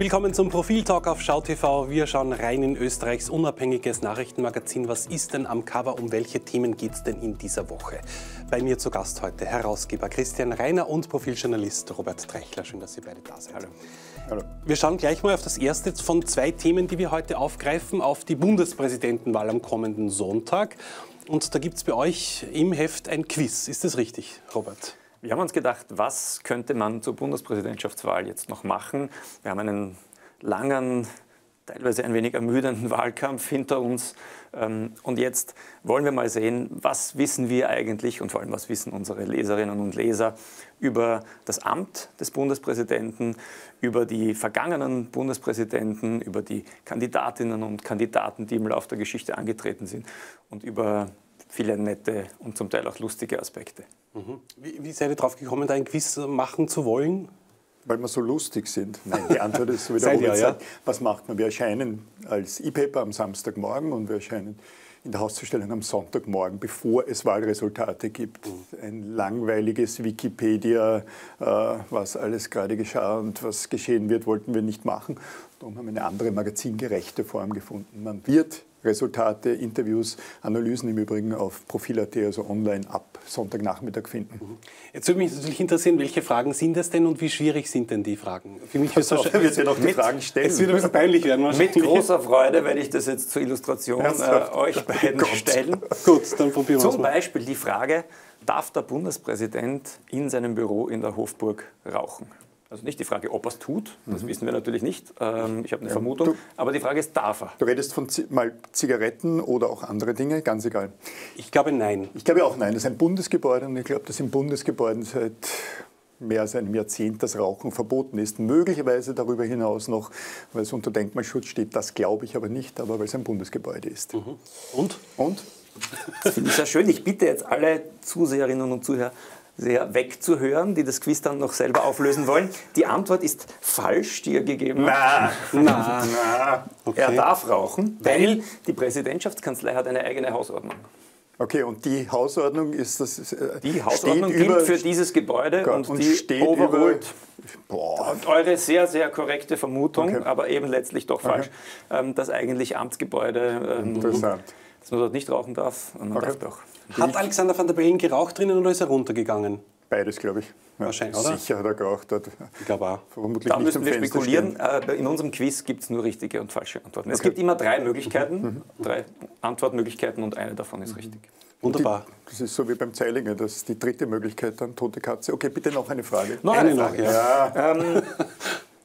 Willkommen zum Profiltalk auf SchauTV. Wir schauen rein in Österreichs unabhängiges Nachrichtenmagazin. Was ist denn am Cover? Um welche Themen geht es denn in dieser Woche? Bei mir zu Gast heute Herausgeber Christian Reiner und Profiljournalist Robert Trechler. Schön, dass Sie beide da sind. Hallo. Hallo. Wir schauen gleich mal auf das erste von zwei Themen, die wir heute aufgreifen, auf die Bundespräsidentenwahl am kommenden Sonntag. Und da gibt es bei euch im Heft ein Quiz. Ist das richtig, Robert? Wir haben uns gedacht, was könnte man zur Bundespräsidentschaftswahl jetzt noch machen? Wir haben einen langen, teilweise ein wenig ermüdenden Wahlkampf hinter uns. Ähm, und jetzt wollen wir mal sehen, was wissen wir eigentlich und vor allem, was wissen unsere Leserinnen und Leser über das Amt des Bundespräsidenten, über die vergangenen Bundespräsidenten, über die Kandidatinnen und Kandidaten, die im Laufe der Geschichte angetreten sind und über viele nette und zum Teil auch lustige Aspekte. Mhm. Wie, wie seid ihr drauf gekommen, da ein Quiz machen zu wollen? Weil wir so lustig sind. Nein, die Antwort ist so wie der Robert ja, sagt. Was macht man? Wir erscheinen als E-Paper am Samstagmorgen und wir erscheinen in der Hauszustellung am Sonntagmorgen, bevor es Wahlresultate gibt. Mhm. Ein langweiliges Wikipedia, äh, was alles gerade geschah und was geschehen wird, wollten wir nicht machen. Darum haben wir eine andere magazingerechte Form gefunden. Man wird Resultate, Interviews, Analysen im Übrigen auf Profil.at, also online ab Sonntagnachmittag finden. Mhm. Jetzt würde mich natürlich interessieren, welche Fragen sind das denn und wie schwierig sind denn die Fragen? Für mich wird es ja noch die Fragen stellen. Es wird ein bisschen peinlich werden. Mit großer Freude werde ich das jetzt zur Illustration äh, euch beiden stellen. Gut, dann probieren wir es Zum Beispiel die Frage, darf der Bundespräsident in seinem Büro in der Hofburg rauchen? Also nicht die Frage, ob er es tut, das mhm. wissen wir natürlich nicht. Ähm, ich habe eine ja, Vermutung. Du, aber die Frage ist, darf er? Du redest von mal Zigaretten oder auch andere Dinge, ganz egal. Ich glaube nein. Ich glaube auch nein. Das ist ein Bundesgebäude und ich glaube, dass in Bundesgebäuden seit mehr als einem Jahrzehnt das Rauchen verboten ist. Möglicherweise darüber hinaus noch, weil es unter Denkmalschutz steht, das glaube ich aber nicht, aber weil es ein Bundesgebäude ist. Mhm. Und? Und? Das finde ich sehr schön. Ich bitte jetzt alle Zuseherinnen und Zuhörer, sehr wegzuhören, die das Quiz dann noch selber auflösen wollen. Die Antwort ist falsch, die er gegeben hat. Na, na. Okay. Er darf rauchen, weil die Präsidentschaftskanzlei hat eine eigene Hausordnung. Okay, und die Hausordnung ist das. Äh, die Hausordnung gilt für dieses Gebäude und, und, die steht overruled boah. eure sehr, sehr korrekte Vermutung, okay. aber eben letztlich doch falsch, okay. ähm, dass eigentlich Amtsgebäude. Ähm, Interessant dass man dort nicht rauchen darf und man okay. darf doch. Hat Alexander van der Bellen geraucht drinnen oder ist er runtergegangen? Beides, glaube ich. Ja, Wahrscheinlich, oder? Sicher hat er geraucht dort. Ich glaube auch. Vermutlich da müssen wir spekulieren. Stehen. In unserem Quiz gibt es nur richtige und falsche Antworten. Okay. Es gibt immer drei Möglichkeiten, mhm. drei Antwortmöglichkeiten und eine davon ist richtig. Wunderbar. Die, das ist so wie beim Zeilinger, das ist die dritte Möglichkeit dann tote Katze. Okay, bitte noch eine Frage. Noch eine, eine Frage, noch, ja. ja. Ähm,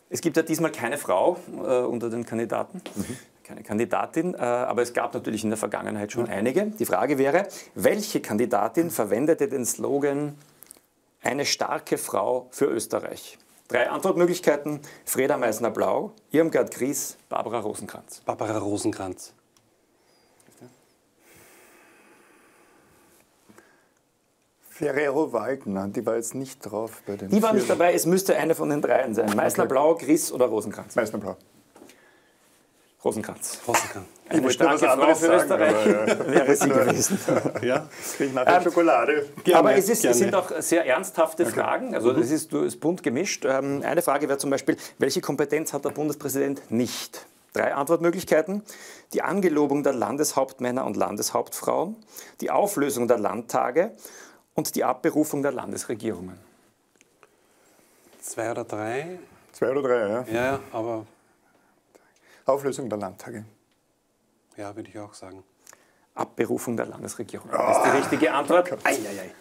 es gibt ja diesmal keine Frau äh, unter den Kandidaten. Mhm keine Kandidatin, äh, aber es gab natürlich in der Vergangenheit schon einige. Die Frage wäre, welche Kandidatin verwendete den Slogan eine starke Frau für Österreich? Drei Antwortmöglichkeiten: Freda Meissner-Blau, Irmgard Gries, Barbara Rosenkranz. Barbara Rosenkranz. Ferrero Waldner, die war jetzt nicht drauf bei den. Die war nicht dabei, es müsste eine von den dreien sein. Meissner-Blau, Gries oder Rosenkranz? Meissner-Blau. Rosenkranz. Rosenkranz. Eine starke Frau für sagen, Österreich ja. wäre sie gewesen. Ja, kriege ich nachher ähm, Schokolade. Gerne, aber es, ist, es, sind auch sehr ernsthafte okay. Fragen. Also mhm. es ist, ist bunt gemischt. Ähm, eine Frage wäre zum Beispiel, welche Kompetenz hat der Bundespräsident nicht? Drei Antwortmöglichkeiten. Die Angelobung der Landeshauptmänner und Landeshauptfrauen, die Auflösung der Landtage und die Abberufung der Landesregierungen. Zwei oder drei? Zwei oder drei, ja. Ja, aber Auflösung der Landtage. Ja, würde ich auch sagen. Abberufung der Landesregierung. Oh. Das ist die richtige Antwort. Ei, ei, ei.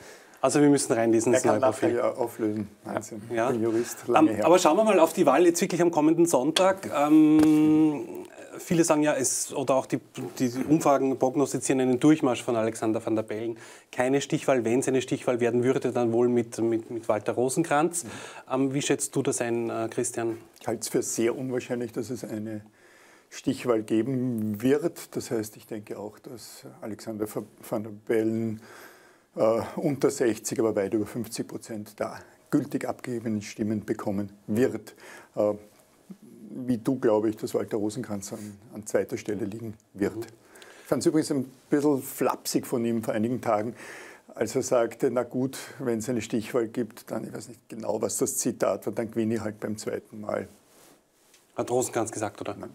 Also wir müssen reinlesen. Er kann nachher ja auflösen. Wahnsinn. Ja. Ich bin Jurist, lange um, her. Aber schauen wir mal auf die Wahl jetzt wirklich am kommenden Sonntag. Ähm, viele sagen ja, es, oder auch die, die Umfragen prognostizieren einen Durchmarsch von Alexander van der Bellen. Keine Stichwahl, wenn es eine Stichwahl werden würde, dann wohl mit, mit, mit Walter Rosenkranz. Mhm. Ähm, wie schätzt du das ein, äh, Christian? Ich halte es für sehr unwahrscheinlich, dass es eine Stichwahl geben wird. Das heißt, ich denke auch, dass Alexander van der Bellen äh, unter 60, aber weit über 50 Prozent der gültig abgegebenen Stimmen bekommen wird. Äh, wie du, glaube ich, dass Walter Rosenkranz an, an zweiter Stelle liegen wird. Ich fand es übrigens ein bisschen flapsig von ihm vor einigen Tagen, als er sagte, na gut, wenn es eine Stichwahl gibt, dann, ich weiß nicht genau, was das Zitat war, dann gewinne ich halt beim zweiten Mal. Hat Rosenkranz gesagt, oder? Nein.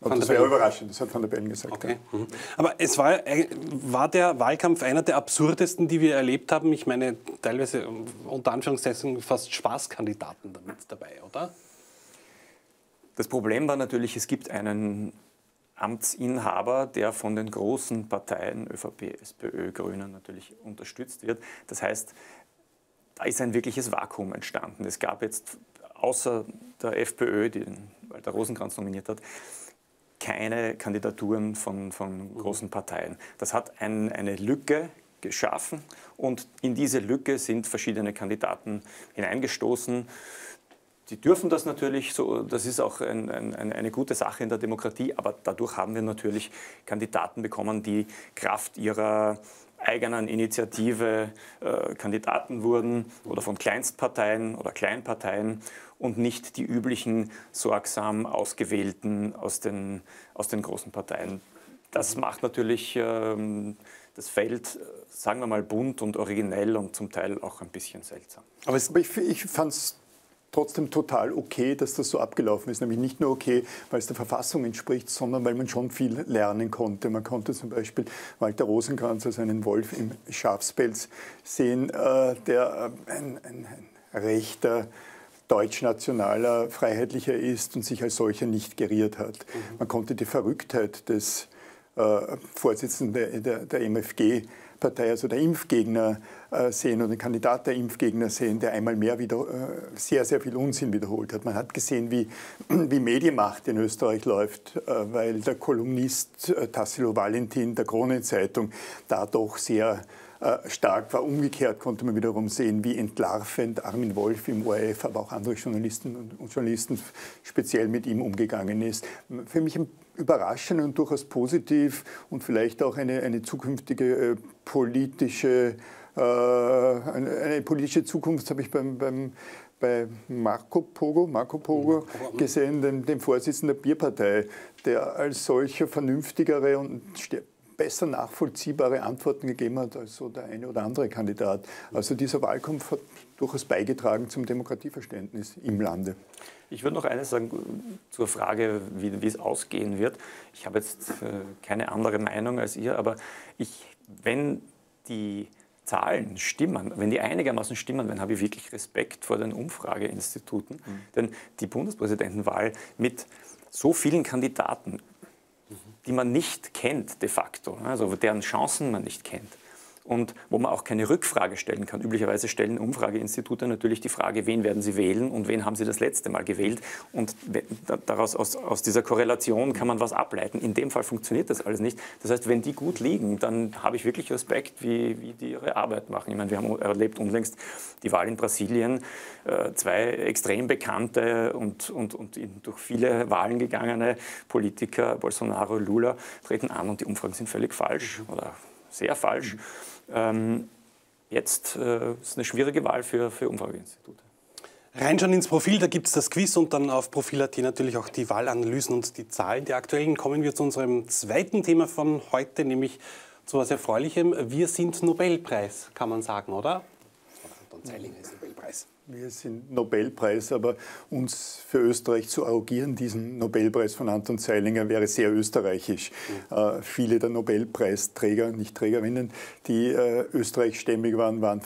Und das wäre überraschend, das hat Van der Bellen gesagt. Okay. Ja. Mhm. Aber es war, äh, war der Wahlkampf einer der absurdesten, die wir erlebt haben. Ich meine, teilweise unter Anführungszeichen fast Spaßkandidaten damit dabei, oder? Das Problem war natürlich, es gibt einen Amtsinhaber, der von den großen Parteien ÖVP, SPÖ, Grünen natürlich unterstützt wird. Das heißt, da ist ein wirkliches Vakuum entstanden. Es gab jetzt außer der FPÖ, die Walter Rosenkranz nominiert hat, keine Kandidaturen von, von großen Parteien. Das hat ein, eine Lücke geschaffen und in diese Lücke sind verschiedene Kandidaten hineingestoßen. Die dürfen das natürlich, so, das ist auch ein, ein, eine gute Sache in der Demokratie, aber dadurch haben wir natürlich Kandidaten bekommen, die Kraft ihrer eigenen Initiative äh, Kandidaten wurden oder von Kleinstparteien oder Kleinparteien und nicht die üblichen sorgsam ausgewählten aus den, aus den großen Parteien. Das macht natürlich ähm, das Feld, sagen wir mal, bunt und originell und zum Teil auch ein bisschen seltsam. Aber ich, ich fand es trotzdem total okay, dass das so abgelaufen ist. Nämlich nicht nur okay, weil es der Verfassung entspricht, sondern weil man schon viel lernen konnte. Man konnte zum Beispiel Walter Rosenkranz als einen Wolf im Schafspelz sehen, äh, der äh, ein, ein, ein rechter deutschnationaler Freiheitlicher ist und sich als solcher nicht geriert hat. Mhm. Man konnte die Verrücktheit des äh, Vorsitzenden der, der, der MFG Partei, also der Impfgegner äh, sehen oder den Kandidat der Impfgegner sehen, der einmal mehr wieder äh, sehr, sehr viel Unsinn wiederholt hat. Man hat gesehen, wie, wie Medienmacht in Österreich läuft, äh, weil der Kolumnist Tassilo Valentin der Kronenzeitung da doch sehr stark war. Umgekehrt konnte man wiederum sehen, wie entlarvend Armin Wolf im ORF, aber auch andere Journalisten und Journalisten speziell mit ihm umgegangen ist. Für mich ein überraschend und durchaus positiv und vielleicht auch eine, eine zukünftige äh, politische, äh, eine, eine, politische Zukunft habe ich beim, beim bei Marco Pogo, Marco Pogo gesehen, dem, dem Vorsitzenden der Bierpartei, der als solcher vernünftigere und besser nachvollziehbare Antworten gegeben hat als so der eine oder andere Kandidat. Also dieser Wahlkampf hat durchaus beigetragen zum Demokratieverständnis im Lande. Ich würde noch eines sagen zur Frage, wie, wie es ausgehen wird. Ich habe jetzt äh, keine andere Meinung als ihr, aber ich, wenn die Zahlen stimmen, wenn die einigermaßen stimmen, dann habe ich wirklich Respekt vor den Umfrageinstituten. Mhm. Denn die Bundespräsidentenwahl mit so vielen Kandidaten, die man nicht kennt de facto, also deren Chancen man nicht kennt, und wo man auch keine Rückfrage stellen kann. Üblicherweise stellen Umfrageinstitute natürlich die Frage, wen werden sie wählen und wen haben sie das letzte Mal gewählt. Und daraus, aus, aus dieser Korrelation kann man was ableiten. In dem Fall funktioniert das alles nicht. Das heißt, wenn die gut liegen, dann habe ich wirklich Respekt, wie, wie die ihre Arbeit machen. Ich meine, wir haben erlebt unlängst die Wahl in Brasilien. Äh, zwei extrem bekannte und, und, und durch viele Wahlen gegangene Politiker, Bolsonaro, Lula, treten an und die Umfragen sind völlig falsch oder sehr falsch. Ähm, jetzt äh, ist eine schwierige Wahl für, für Umfrageinstitute. Reinschauen ins Profil, da gibt es das Quiz und dann auf Profil.at natürlich auch die Wahlanalysen und die Zahlen. Die aktuellen kommen wir zu unserem zweiten Thema von heute, nämlich zu etwas Erfreulichem. Wir sind Nobelpreis, kann man sagen, oder? Anton Zeilinger ist Nobelpreis. Wir sind Nobelpreis, aber uns für Österreich zu arrogieren, diesen Nobelpreis von Anton Zeilinger, wäre sehr österreichisch. Mhm. Äh, viele der Nobelpreisträger, nicht Trägerinnen, die äh, österreichstämmig waren, waren,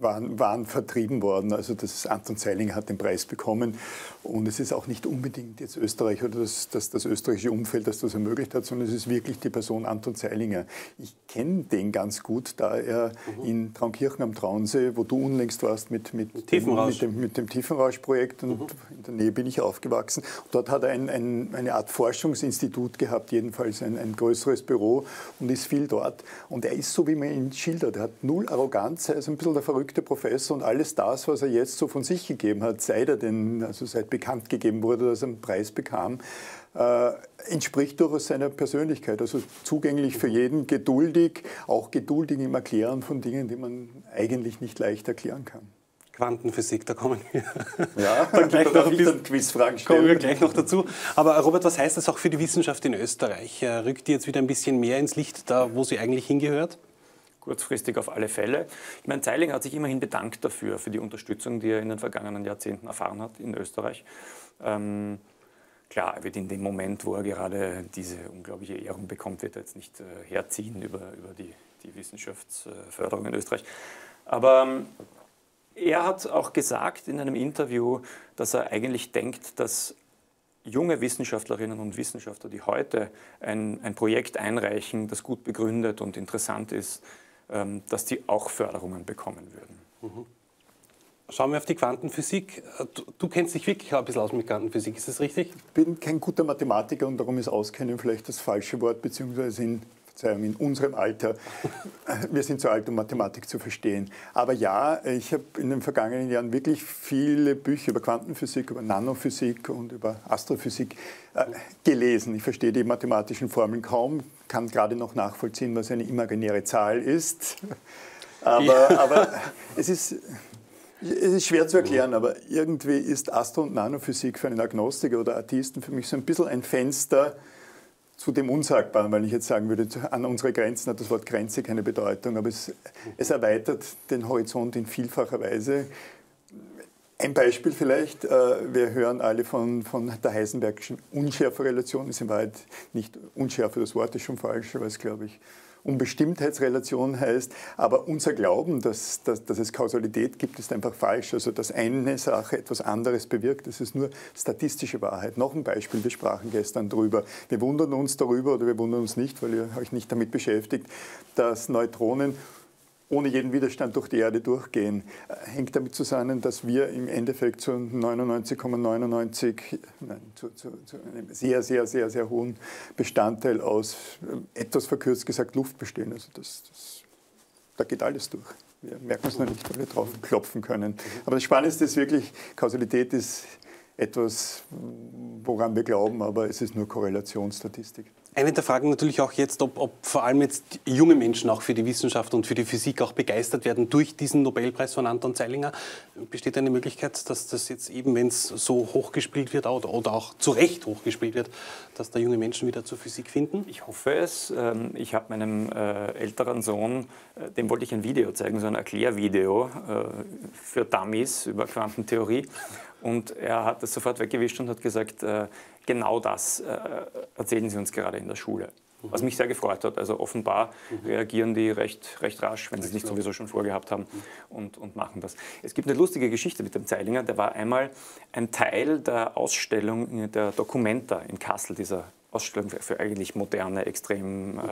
waren, waren, vertrieben worden. Also das Anton Zeilinger hat den Preis bekommen. Und es ist auch nicht unbedingt jetzt Österreich oder das, das, das österreichische Umfeld, das das ermöglicht hat, sondern es ist wirklich die Person Anton Zeilinger. Ich kenne den ganz gut, da er mhm. in Traunkirchen am Traunsee, wo du unlängst warst, mit, mit Tiefenrausch. Mit dem, mit dem Tiefenrausch-Projekt und mhm. in der Nähe bin ich aufgewachsen. Und dort hat er ein, ein, eine Art Forschungsinstitut gehabt, jedenfalls ein, ein, größeres Büro und ist viel dort. Und er ist so, wie man ihn schildert. Er hat null Arroganz, er ist ein bisschen der verrückte Professor und alles das, was er jetzt so von sich gegeben hat, seit er den, also seit bekannt gegeben wurde, dass er einen Preis bekam, äh, entspricht durchaus seiner Persönlichkeit. Also zugänglich für jeden, geduldig, auch geduldig im Erklären von Dingen, die man eigentlich nicht leicht erklären kann. Quantenphysik, da kommen wir, ja, dann gleich noch ein bisschen Quizfragen stellen. Kommen wir gleich noch dazu. Aber Robert, was heißt das auch für die Wissenschaft in Österreich? Äh, rückt die jetzt wieder ein bisschen mehr ins Licht, da wo sie eigentlich hingehört? Kurzfristig auf alle Fälle. Ich meine, Zeiling hat sich immerhin bedankt dafür, für die Unterstützung, die er in den vergangenen Jahrzehnten erfahren hat in Österreich. Ähm, klar, er wird in dem Moment, wo er gerade diese unglaubliche Ehrung bekommt, wird er jetzt nicht äh, herziehen über, über die, die Wissenschaftsförderung in Österreich. Aber ähm, er hat auch gesagt in einem Interview, dass er eigentlich denkt, dass junge Wissenschaftlerinnen und Wissenschaftler, die heute ein, ein Projekt einreichen, das gut begründet und interessant ist, ähm, dass die auch Förderungen bekommen würden. Mhm. Schauen wir auf die Quantenphysik. Du, du, kennst dich wirklich ein bisschen aus mit Quantenphysik, ist das richtig? Ich bin kein guter Mathematiker und darum ist Auskennen vielleicht das falsche Wort, beziehungsweise in Verzeihung, in unserem Alter. Wir sind zu alt, um Mathematik zu verstehen. Aber ja, ich habe in den vergangenen Jahren wirklich viele Bücher über Quantenphysik, über Nanophysik und über Astrophysik äh, gelesen. Ich verstehe die mathematischen Formeln kaum, kann gerade noch nachvollziehen, was eine imaginäre Zahl ist. Aber, ja. aber es ist es ist schwer zu erklären, aber irgendwie ist Astro- und Nanophysik für einen Agnostiker oder Artisten für mich so ein bisschen ein Fenster zu dem Unsagbaren, weil ich jetzt sagen würde, an unsere Grenzen hat das Wort Grenze keine Bedeutung, aber es, es erweitert den Horizont in vielfacher Weise. Ein Beispiel vielleicht, äh, wir hören alle von, von der Heisenbergischen Unschärferelation, ist in Wahrheit nicht Unschärfe, das Wort ist schon falsch, aber es glaube ich Unbestimmtheitsrelation heißt. Aber unser Glauben, dass, dass, dass, es Kausalität gibt, ist einfach falsch. Also dass eine Sache etwas anderes bewirkt, das ist nur statistische Wahrheit. Noch ein Beispiel, wir sprachen gestern darüber. Wir wundern uns darüber oder wir wundern uns nicht, weil ihr euch nicht damit beschäftigt, dass Neutronen ohne jeden Widerstand durch die Erde durchgehen, äh, hängt damit zusammen, dass wir im Endeffekt zu 99,99, nein, zu, zu, zu, einem sehr, sehr, sehr, sehr hohen Bestandteil aus, äh, etwas verkürzt gesagt, Luft bestehen. Also das, das, da geht alles durch. Wir merken es noch nicht, weil wir drauf klopfen können. Aber das Spannendste ist wirklich, Kausalität ist etwas, woran wir glauben, aber es ist nur Korrelationsstatistik. Eine der Fragen natürlich auch jetzt, ob, ob, vor allem jetzt junge Menschen auch für die Wissenschaft und für die Physik auch begeistert werden durch diesen Nobelpreis von Anton Zeilinger. Besteht eine Möglichkeit, dass das jetzt eben, wenn es so hochgespielt wird oder, oder auch zu Recht hochgespielt wird, dass da junge Menschen wieder zur Physik finden? Ich hoffe es. Ähm, ich habe meinem äh, älteren Sohn, äh, dem wollte ich ein Video zeigen, so ein Erklärvideo äh, für Dummies über Quantentheorie. Und er hat das sofort weggewischt und hat gesagt, genau das äh, erzählen Sie uns gerade in der Schule. Mhm. Was mich sehr gefreut hat. Also offenbar mhm. reagieren die recht, recht rasch, wenn sie es nicht sowieso schon vorgehabt haben mhm. und, und machen das. Es gibt eine lustige Geschichte mit dem Zeilinger. Der war einmal ein Teil der Ausstellung der Documenta in Kassel, dieser Ausstellung für, für eigentlich moderne, extrem äh,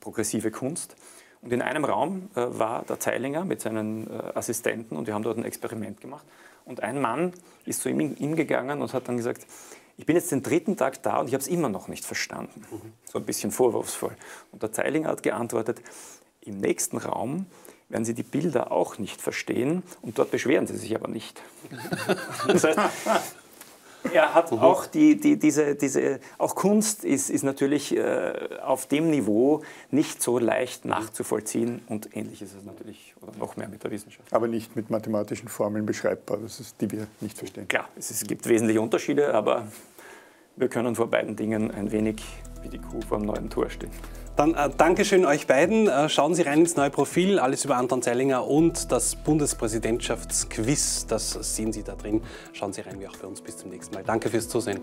progressive Kunst. Und in einem Raum äh, war der Zeilinger mit seinen äh, Assistenten und wir haben dort ein Experiment gemacht. Und ein Mann ist zu ihm, gegangen und hat dann gesagt, ich bin jetzt den dritten Tag da und ich habe es immer noch nicht verstanden. Mhm. So ein bisschen vorwurfsvoll. Und der Zeilinger hat geantwortet, im nächsten Raum werden Sie die Bilder auch nicht verstehen und dort beschweren Sie sich aber nicht. das heißt, er hat mhm. auch die, die, diese, diese, auch Kunst ist, ist natürlich äh, auf dem Niveau nicht so leicht nachzuvollziehen und ähnlich ist es natürlich oder noch mehr mit der Wissenschaft. Aber nicht mit mathematischen Formeln beschreibbar, das ist, die wir nicht verstehen. Klar, es, es gibt wesentliche Unterschiede, aber wir können vor beiden Dingen ein wenig wie die Kuh vor dem neuen Tor stehen. Dann äh, Dankeschön euch beiden. Äh, schauen Sie rein ins neue Profil, alles über Anton Zeilinger und das Bundespräsidentschaftsquiz. Das sehen Sie da drin. Schauen Sie rein, wie auch bei uns. Bis zum nächsten Mal. Danke fürs Zusehen.